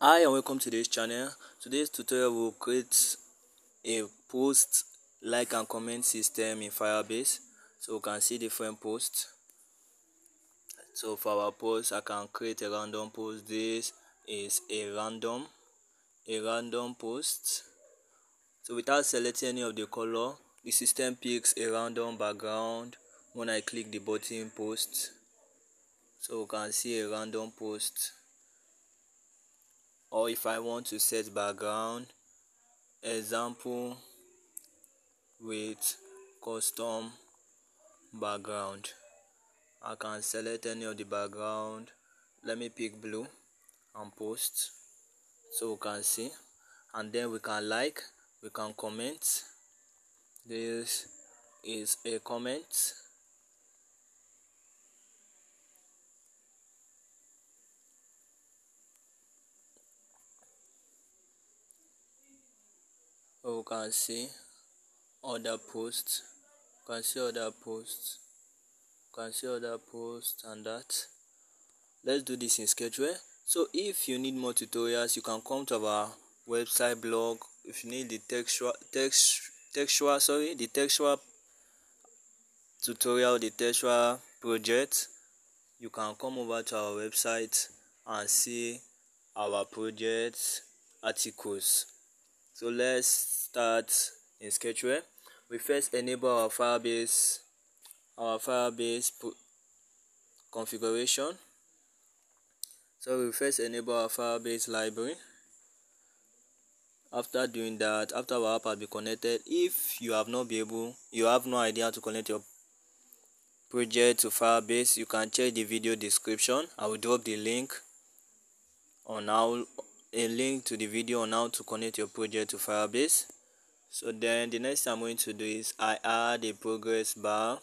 Hi and welcome to this channel. Today's tutorial will create a post like and comment system in Firebase. So we can see different posts. So for our post, I can create a random post. This is a random, a random post. So without selecting any of the color, the system picks a random background when I click the button post. So we can see a random post or if I want to set background example with custom background. I can select any of the background. Let me pick blue and post so we can see. And then we can like we can comment. This is a comment we can see other posts. You can see other posts. You can see other posts and that. Let's do this in sketchware. So if you need more tutorials you can come to our website blog. If you need the textual text textual sorry the textual tutorial the textual project you can come over to our website and see our project articles so let's start in sketchware we first enable our firebase our firebase configuration. So we first enable our firebase library. After doing that after our app has been connected if you have not been able you have no idea how to connect your project to firebase you can check the video description. I will drop the link on how a link to the video on how to connect your project to Firebase. So then the next thing I'm going to do is I add a progress bar,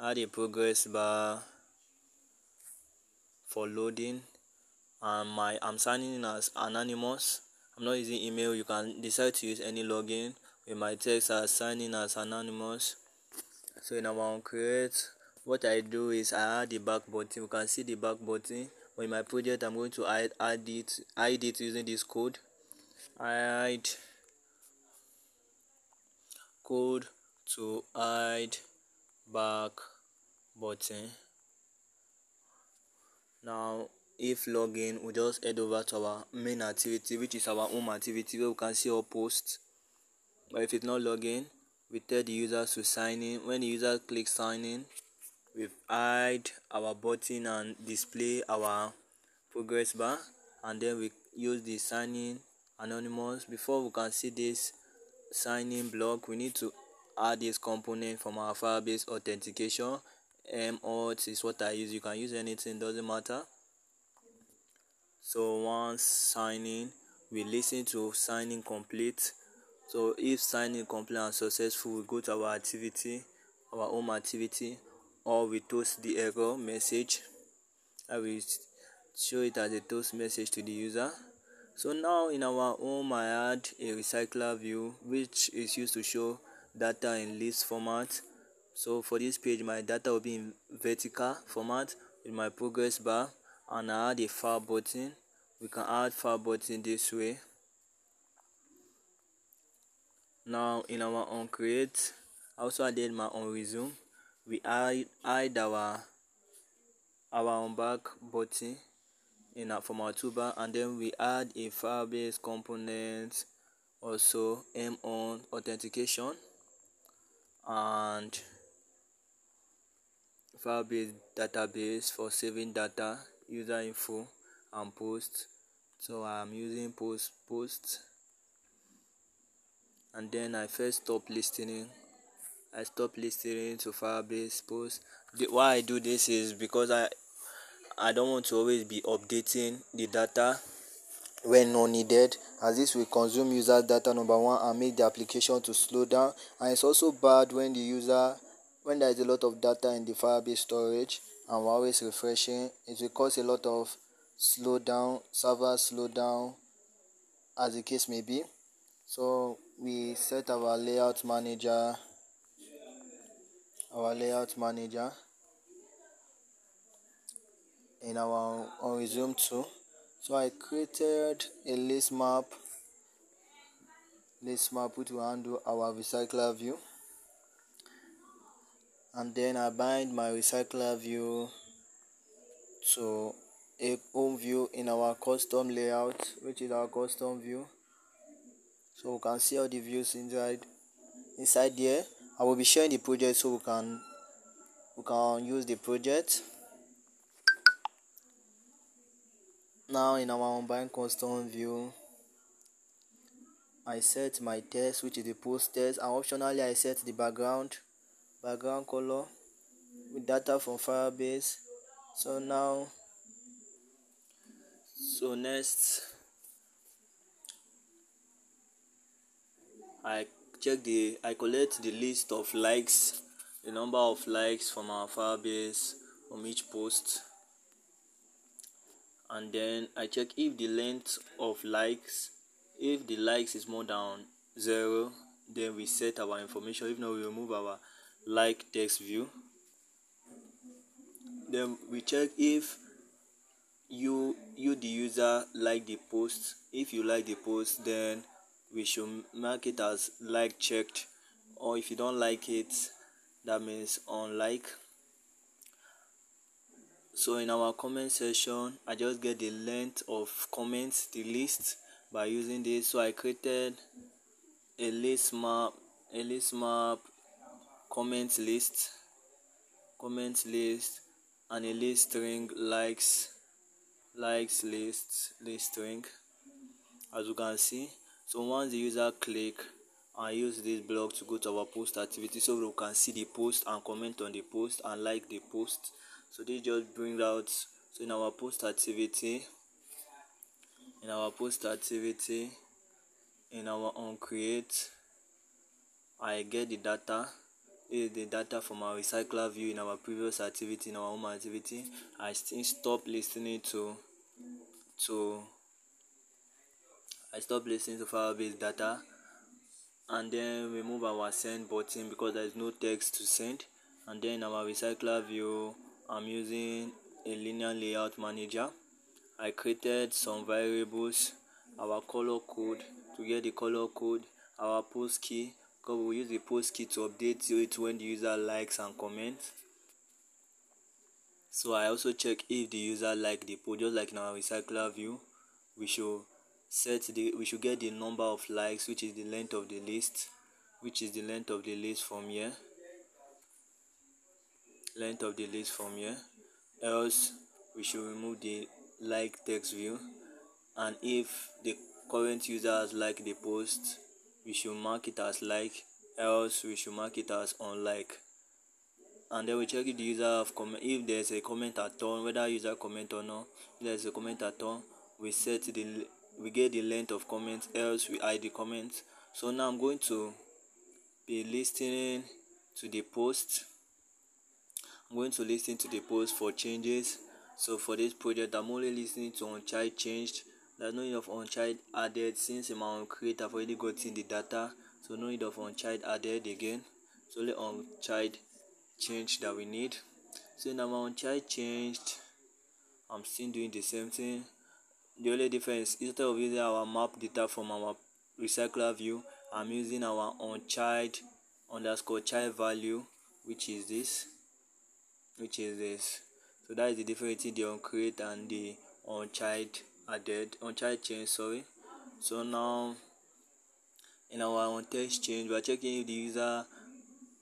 add a progress bar for loading and my I'm signing in as anonymous. I'm not using email. You can decide to use any login with my text as signing as anonymous. So now I'm create what I do is I add the back button. You can see the back button in my project i'm going to add, add it hide it using this code. Hide code to hide back button. Now if login we just head over to our main activity which is our home activity where we can see our posts. But if it's not login we tell the user to sign in. When the user clicks sign in we hide our button and display our progress bar and then we use the signing anonymous. Before we can see this signing block we need to add this component from our firebase authentication. Mauth is what i use. You can use anything doesn't matter. So once signing we listen to signing complete. So if signing complete and successful we go to our activity our home activity or we toast the error message I will show it as a toast message to the user. So now in our home I add a recycler view which is used to show data in list format. So for this page my data will be in vertical format with my progress bar and I add a far button. We can add far button this way. Now in our on create I also added my on resume we hide, hide our our on back button in our, from our toolbar and then we add a firebase component also m on authentication and firebase database for saving data user info and post. So i'm using post post. And then i first stop listening I stop listening to Firebase posts. The, why I do this is because I I don't want to always be updating the data when not needed. As this will consume user data number one and make the application to slow down. And it's also bad when the user when there is a lot of data in the Firebase storage and we're always refreshing. It will cause a lot of slow down server slow down as the case may be. So we set our layout manager our layout manager in our on resume tool. So i created a list map list map which will handle our recycler view. And then i bind my recycler view to a home view in our custom layout which is our custom view. So we can see all the views inside inside there i will be sharing the project so we can we can use the project. Now in our combine custom view i set my text which is the post text and optionally i set the background background color with data from firebase. So now so next i check the i collect the list of likes the number of likes from our firebase from each post. And then I check if the length of likes if the likes is more than zero then we set our information. If not we remove our like text view. Then we check if you you the user like the post. If you like the post then we should mark it as like checked or if you don't like it that means unlike. So in our comment section i just get the length of comments the list by using this. So i created a list map a list map comment list comment list and a list string likes likes list list string. As you can see so once the user click and use this block to go to our post activity so we can see the post and comment on the post and like the post. So this just brings out so in our post activity in our post activity in our on create i get the data. This is the data from our recycler view in our previous activity in our home activity. I still stop listening to to i stop listening to firebase data and then remove our send button because there is no text to send. And then our recycler view I'm using a linear layout manager. I created some variables our color code to get the color code our post key because we use the post key to update it when the user likes and comments. So I also check if the user like the post just like in our recycler view we should set the we should get the number of likes which is the length of the list which is the length of the list from here. Length of the list from here. Else we should remove the like text view. And if the current user has liked the post we should mark it as like. Else we should mark it as unlike. And then we check if the user have comment if there's a comment at all whether user comment or not if there's a comment at all we set the we get the length of comment else we hide the comment so now i'm going to be listening to the post I'm going to listen to the post for changes. So for this project, I'm only listening to unchild changed. There's no need of unchild added since in my own create I've already gotten the data. So no need of unchild added again. It's only unchild change that we need. So now my unchild changed. I'm still doing the same thing. The only difference instead of using our map data from our recycler view, I'm using our unchild underscore child value, which is this which is this. So that is the difference between the uncreate and the unchild added unchild change sorry. So now in our on text change we are checking if the user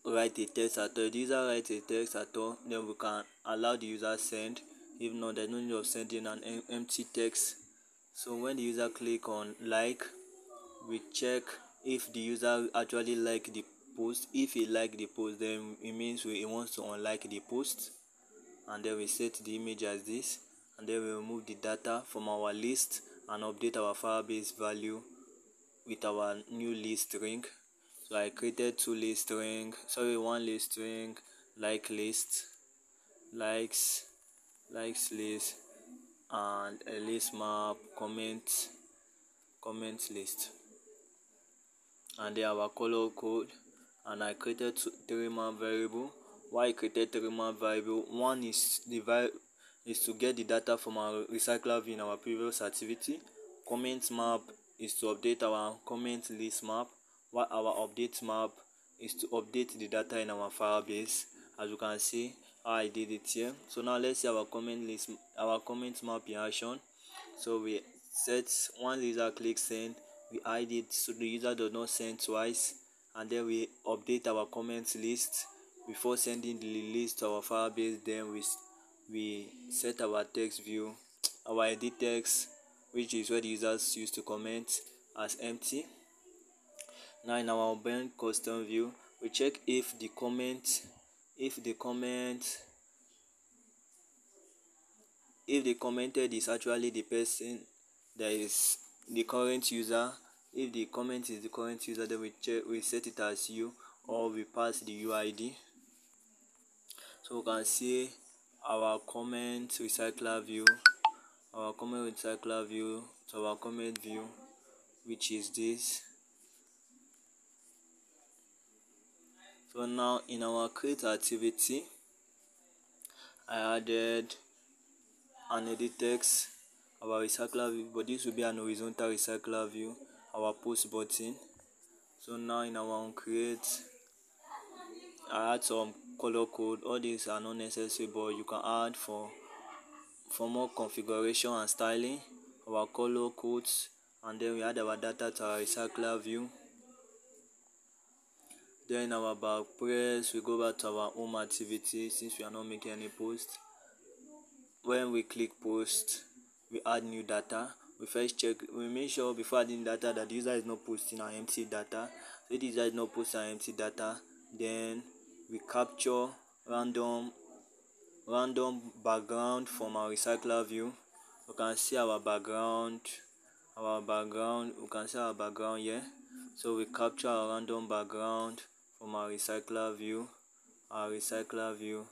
write a text at all. If the user writes a text at all then we can allow the user send if not there's no need of sending an empty text. So when the user click on like we check if the user actually like the post. If he like the post then it means we, he wants to unlike the post. And then we set the image as this. And then we remove the data from our list and update our firebase value with our new list string so i created two list string sorry one list string like list likes likes list and a list map comment comment list. And then our color code. And I created three man variable. Why I created three man variable? One is the is to get the data from our recycler view in our previous activity. Comment map is to update our comment list map. While our update map is to update the data in our firebase as you can see i did it here so now let's see our comment list our comment map in action. So we set one user click send. We hide it so the user does not send twice. And then we update our comments list. Before sending the list to our firebase then we we set our text view our edit text which is where the users use to comment as empty. Now in our blend custom view we check if the comment if the comment if the commented is actually the person that is the current user if the comment is the current user then we check we set it as you or we pass the uid so we can see our comment recycler view our comment recycler view to our comment view which is this so now in our create activity i added an edit text our recycler view but this will be an horizontal recycler view our post button. So now in our create i add some color code. All these are not necessary but you can add for for more configuration and styling our color codes and then we add our data to our recycler view then our back press we go back to our home activity since we are not making any post. When we click post we add new data. We first check we make sure before adding data that the user is not posting our empty data. So the user is not posting our empty data then we capture random random background from our recycler view. You can see our background our background you can see our background here. So we capture our random background from our recycler view our recycler view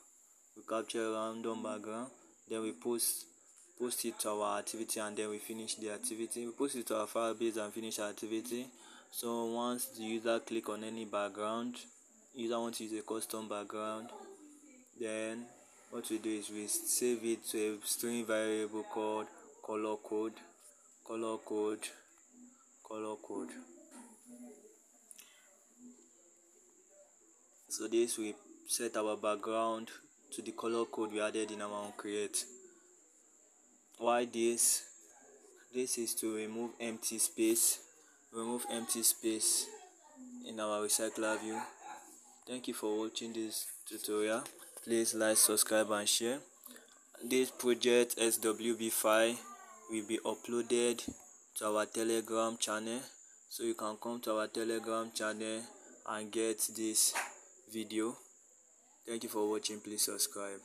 we capture random background then we post post it to our activity and then we finish the activity. We post it to our firebase and finish our activity. So once the user click on any background user wants to use a custom background then what we do is we save it to a string variable called color code color code color code so this we set our background to the color code we added in our on create. Why this? This is to remove empty space remove empty space in our recycler view. Thank you for watching this tutorial. Please like subscribe and share. This project swb file will be uploaded to our telegram channel. So you can come to our telegram channel and get this video. Thank you for watching. Please subscribe